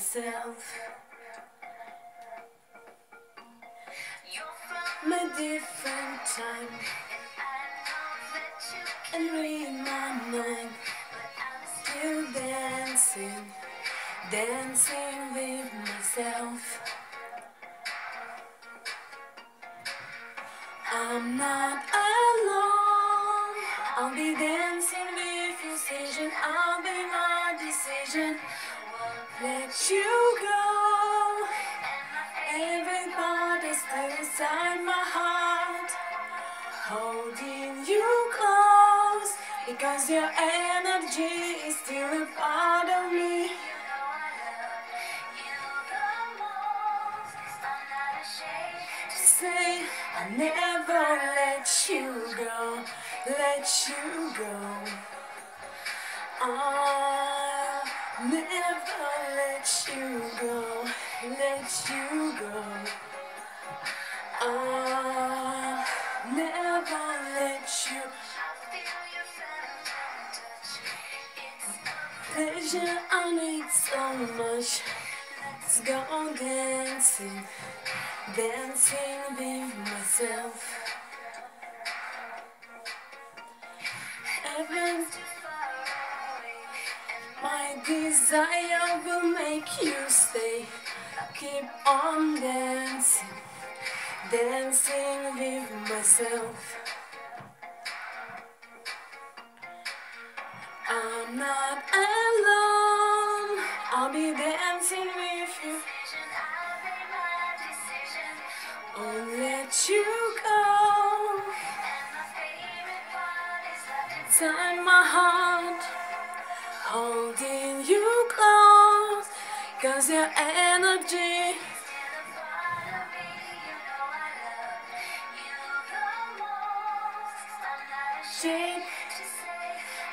myself. My different time and read my mind. But I'm still dancing, dancing with myself. I'm not alone. I'll be dancing Let you go. Everybody's still inside my heart. Holding you close. Because your energy is still a part of me. Say I never let you go, let you go. I'll never let you go, let you go. I'll never let you Pleasure I need so much. Let's go dancing, dancing with myself. Desire will make you stay. Keep on dancing, dancing with myself. I'm not alone. I'll be dancing with you. Won't let you go. Inside my heart, holding you close. Cause your energy.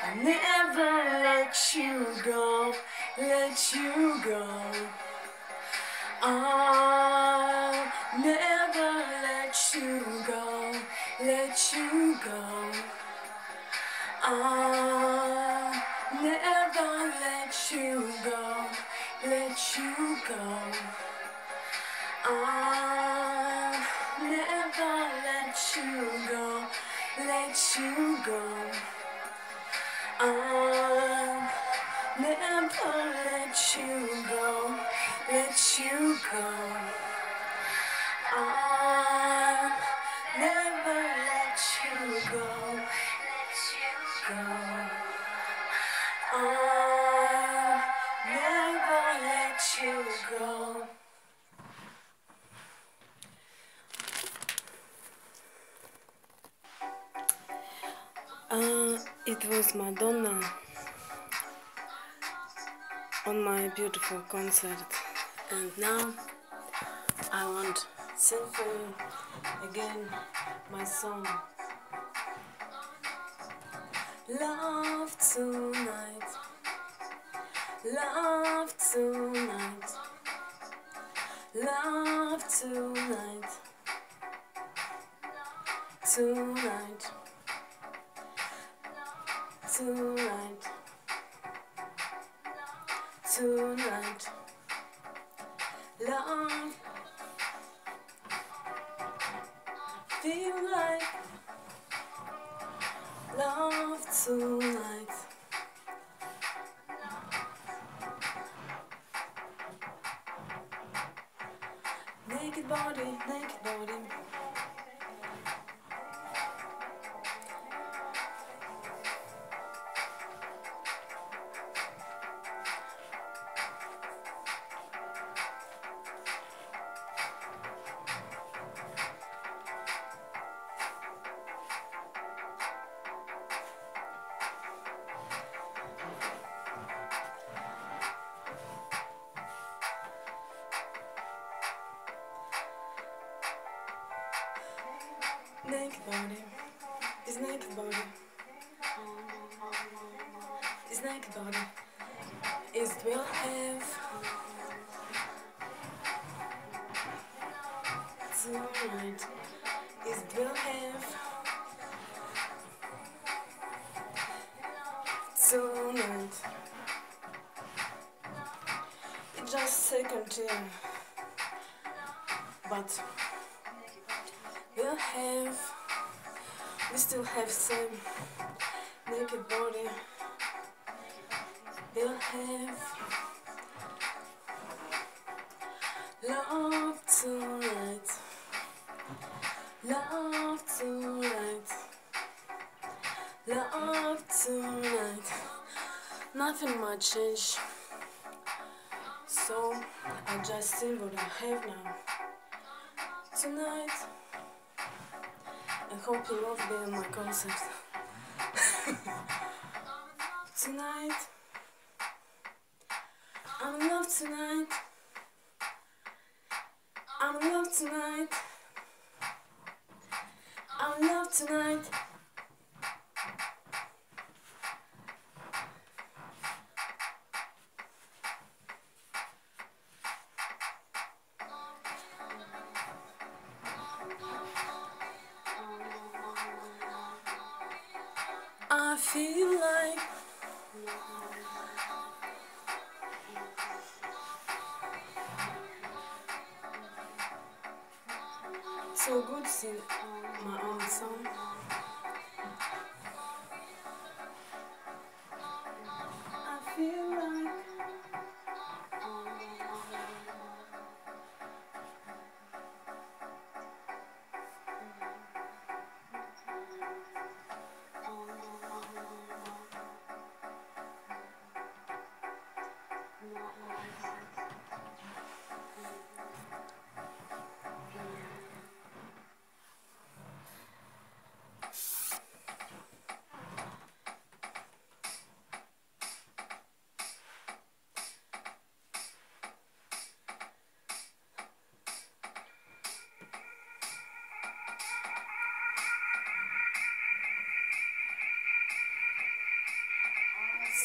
I never let you go, let you go. I'll never let you go, let you go. I'll go. I'll never let you go, let you go. I'll never let you go, let you go. Uh, it was Madonna on my beautiful concert, and now I want to sing for you again my song. Love tonight, love tonight, love tonight, tonight tonight, tonight, love, feel like love tonight. Naked body, naked body. Tonight. Is it will have tonight. just second tier. But we'll have, we still have same naked body. We'll have love tonight. Love tonight. Love tonight. Nothing might change. So I just sing what I have now. Tonight. I hope you love being my concert. tonight. I'm in love tonight. I'm in love tonight. Love tonight.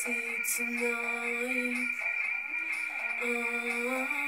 See tonight. Ah,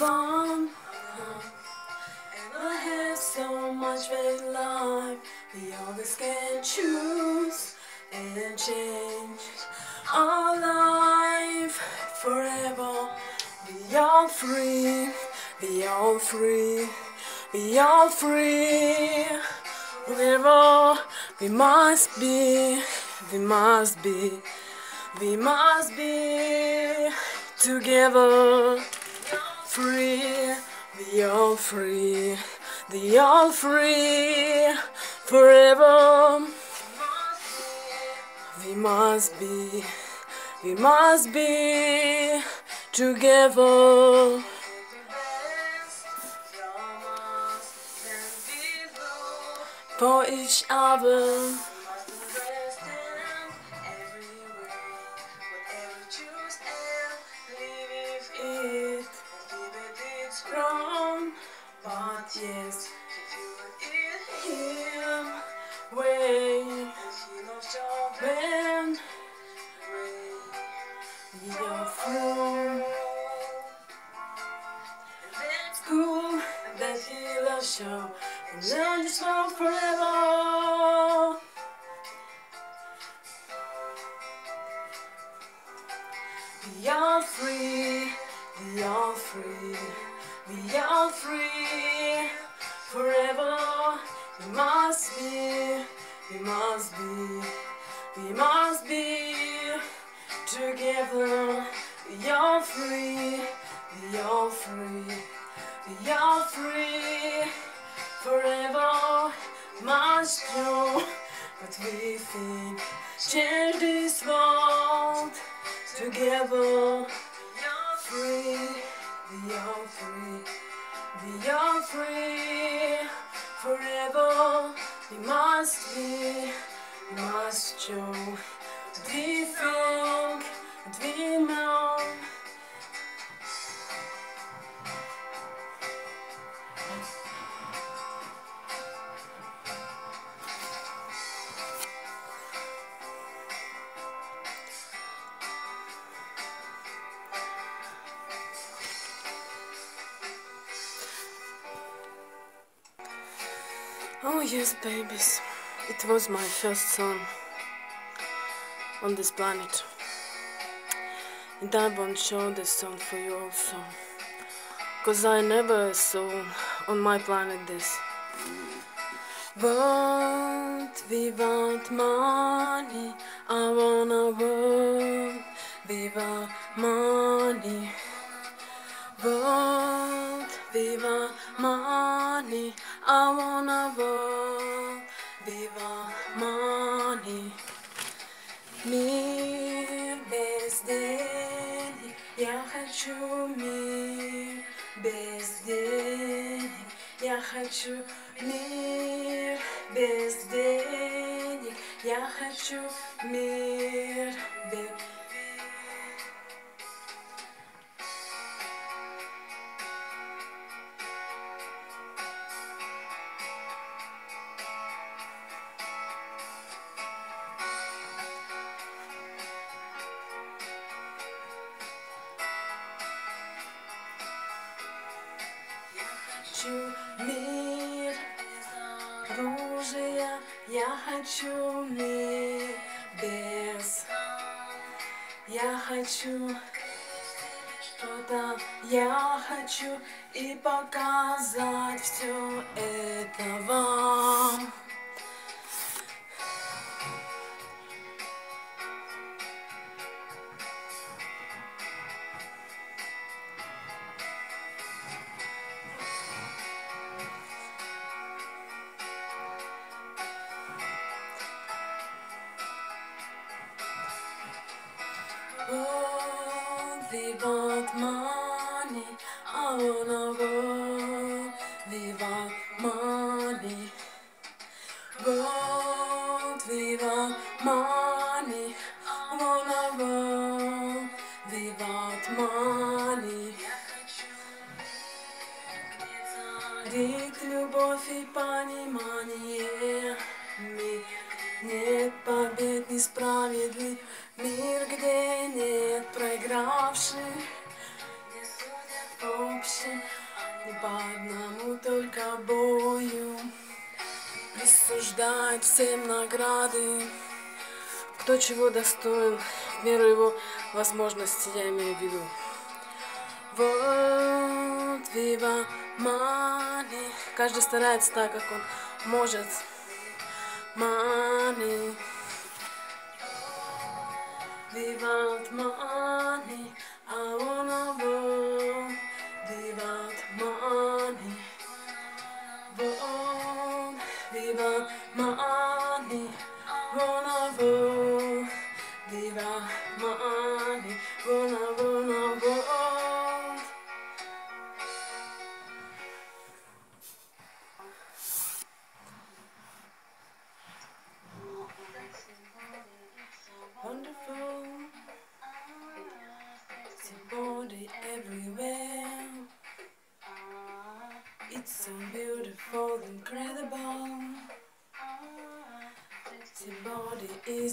And I have so much faith life. We always can choose and change our life forever. Be all free, be all free, be all free. Wherever we must be, we must be, we must be together free, we all free, we all free forever. We must be, we must be together. For each other. Forever. We are free, we are free, we are free forever. We must be, we must be, we must be together. We are free, we are free, we are free forever. Must do what we think, change this world together. We are free, we are free, we are free forever. We must be, we must show what we think, what yes, babies. It was my first song on this planet. And I want to show this song for you also. Cause I never saw on my planet this. World want money, I wanna world without money. Money, I wanna world without money. Мир без денег, я хочу мир без денег, я хочу мир без денег, я хочу мир без. Я хочу что-то, я хочу и показать все это вам. Money. Рик, любовь и понимание нет побед, несправедлив Мир, где нет проигравших в общем Не по одному только бою. Присуждают всем награды. Кто чего достоин В меру его возможностей я имею в виду Вот viva money. Каждый старается так, как он может. Money. Without money, I wanna world. Without money, world. Without money, wanna world.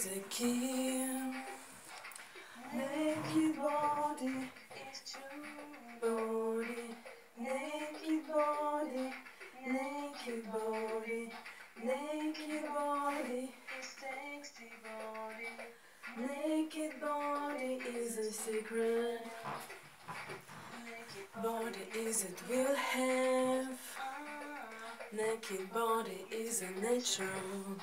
a key. Naked body is true body. Naked body, naked body, naked body is sexy body. Naked body is a secret. Body is it will have Naked body is a natural.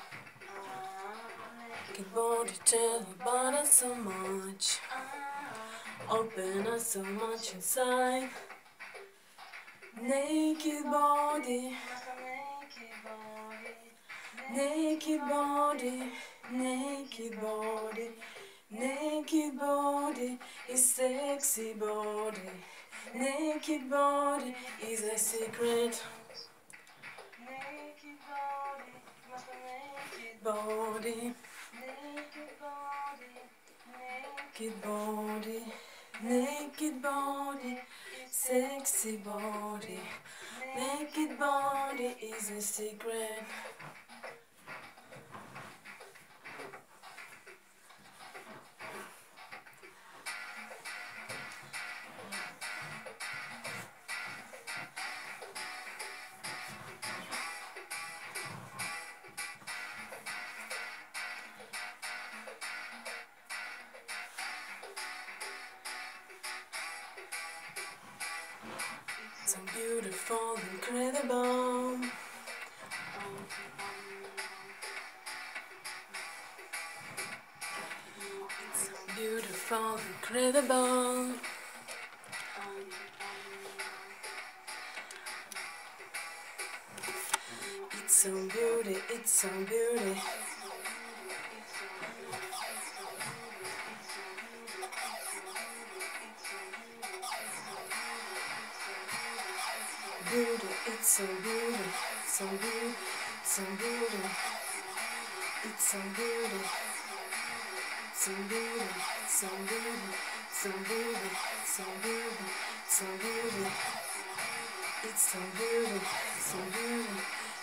Naked body tell about us so much. Open us so much inside. Naked body. Naked body. Naked body. Naked body is sexy body. Naked body is a secret. Naked body, naked body. Naked body. Naked body, sexy body. Naked body is a secret. Beautiful, incredible. It's so beautiful, incredible. It's so beauty, it's so beauty. So beauty, so beauty, so beauty. It's so beauty, so beauty, so beauty, so beauty, so beauty, so beauty. It's so beauty, so beauty,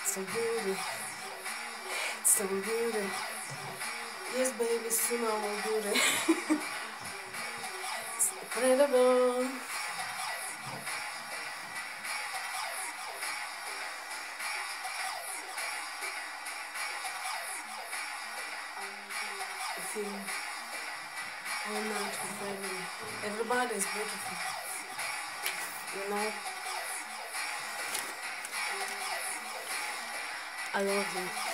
so beauty. It's so beauty. Yes, baby, see my own beauty. it's incredible. I all night with everyone. Everybody is beautiful. You know? I love you.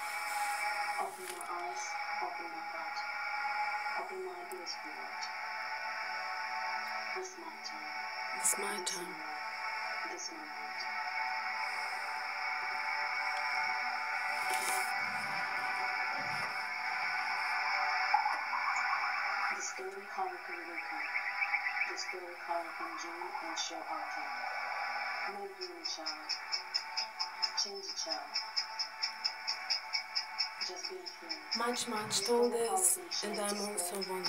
Open my eyes, open my heart, open my ears for it. It's my time. It's my It's time. my This moment. The story how we can wake up. The story how we can dream and show our time. Make you a child. Change a child. Much, much told this, and I'm also one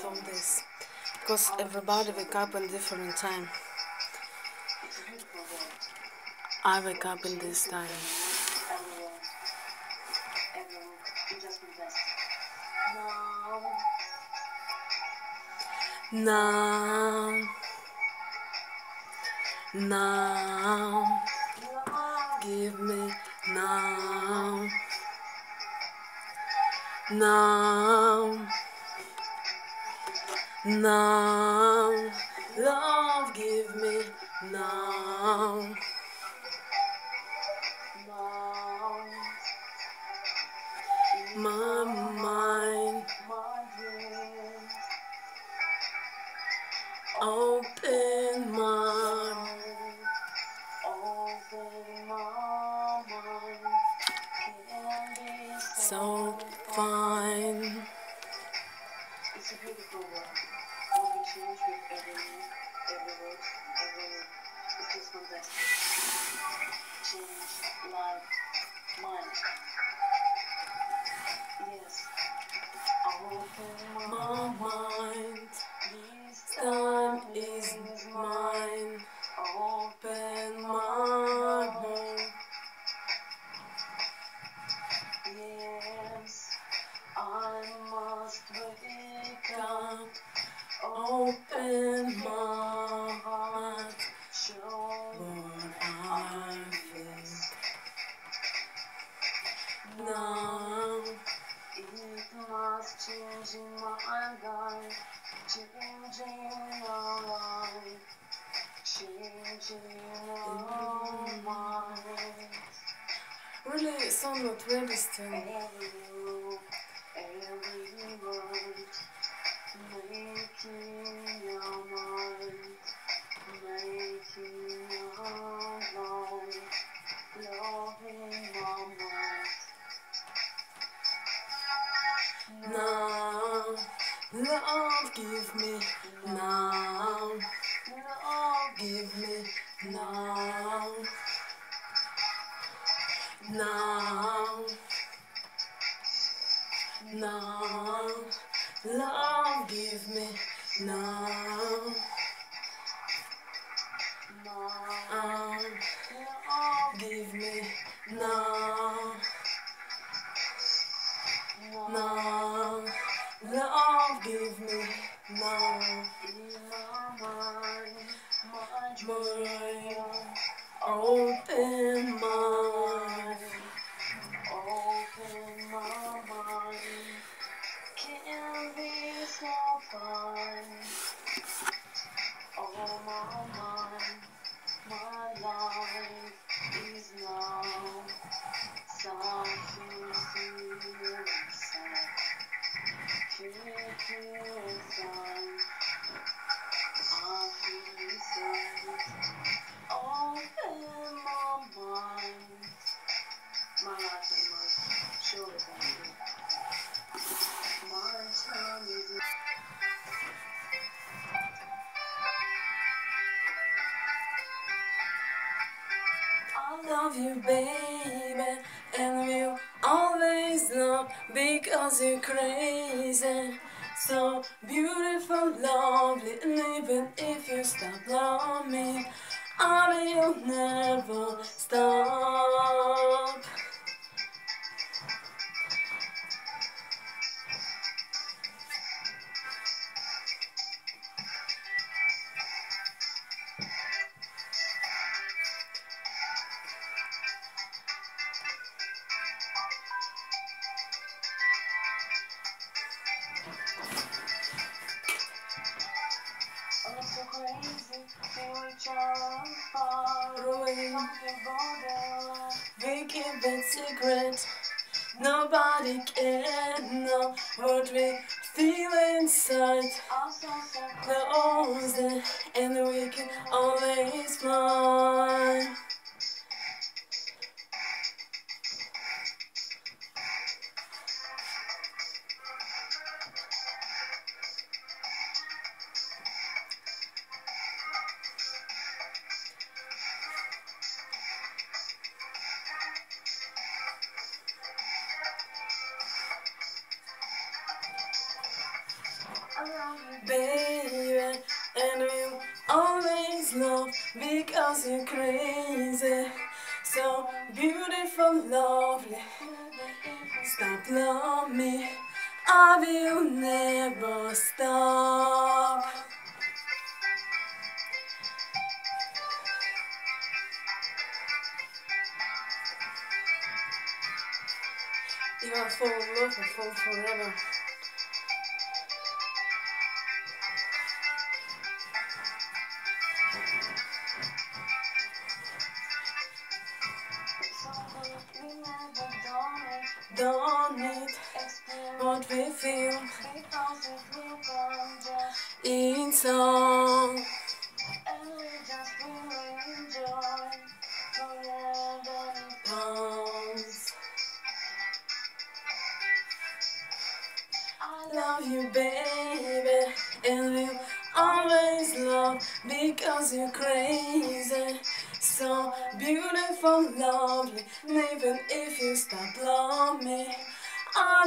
told this. Because everybody wake up in different time. I wake up in this time. Now, now, give me now, now, love, must wake up. Open my heart. Show What I think now. it must change in my life, changing our life, changing our minds. Really resistant. Every move, every Now, love, give me now. Love, Give me now. Now. Now. Love, give me now. now, love, give me now. now. Love, give me now. my My dream. open secret. Nobody can know what we because you're crazy, so beautiful, lovely. Stop love me, I will never stop. You are full of love and full forever. It. Don't need what we feel because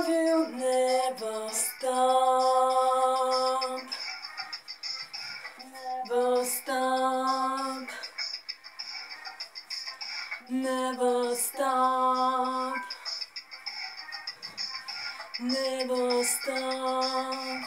will never stop. Never stop. Never stop. Never stop. Never stop.